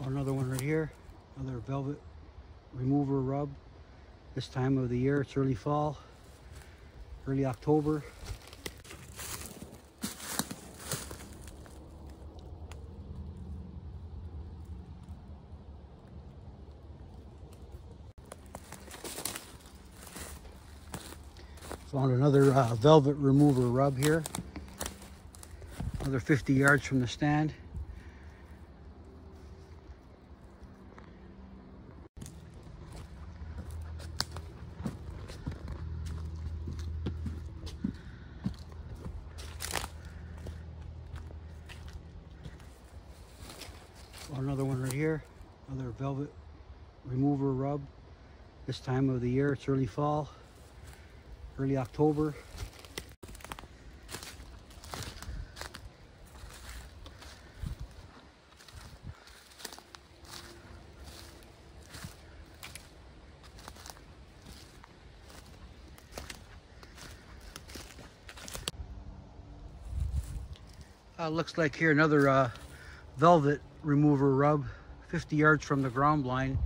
Another one right here, another velvet remover rub. This time of the year, it's early fall, early October. Found another uh, velvet remover rub here. Another 50 yards from the stand. Another one right here, another velvet remover rub. This time of the year, it's early fall, early October. Uh, looks like here another uh, velvet remover rub 50 yards from the ground blind